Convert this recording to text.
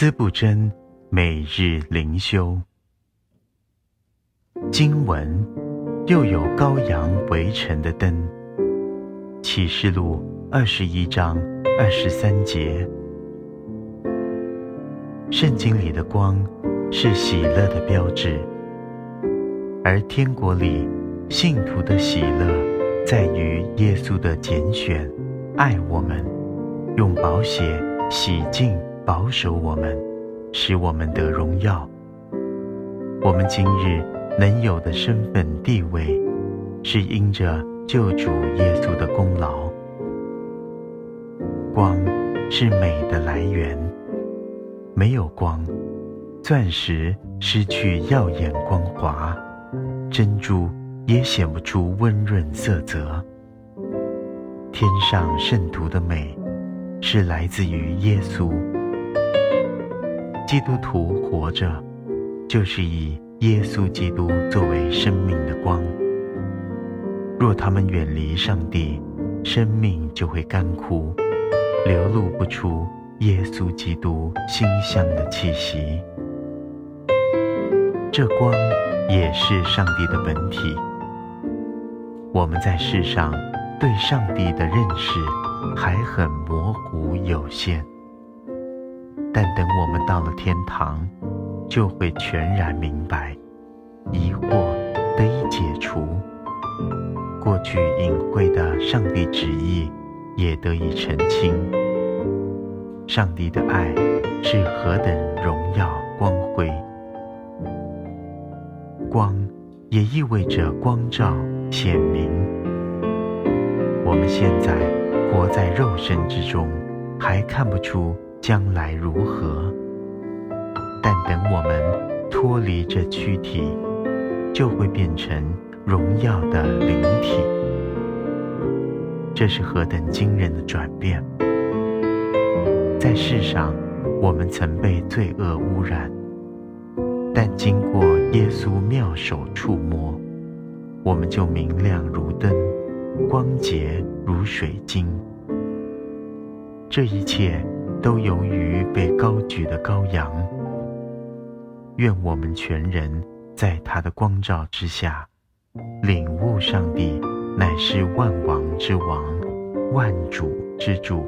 思不真，每日灵修。经文又有羔羊围成的灯。启示录二十一章二十三节。圣经里的光是喜乐的标志，而天国里信徒的喜乐在于耶稣的拣选，爱我们，用宝血洗净。保守我们，使我们得荣耀。我们今日能有的身份地位，是因着救主耶稣的功劳。光是美的来源，没有光，钻石失去耀眼光华，珍珠也显不出温润色泽。天上圣徒的美，是来自于耶稣。基督徒活着，就是以耶稣基督作为生命的光。若他们远离上帝，生命就会干枯，流露不出耶稣基督馨香的气息。这光也是上帝的本体。我们在世上对上帝的认识还很模糊有限。但等我们到了天堂，就会全然明白，疑惑得以解除，过去隐晦的上帝旨意也得以澄清。上帝的爱是何等荣耀光辉！光也意味着光照显明。我们现在活在肉身之中，还看不出。将来如何？但等我们脱离这躯体，就会变成荣耀的灵体。这是何等惊人的转变！在世上，我们曾被罪恶污染，但经过耶稣妙手触摸，我们就明亮如灯，光洁如水晶。这一切。都由于被高举的羔羊。愿我们全人在他的光照之下，领悟上帝乃是万王之王，万主之主。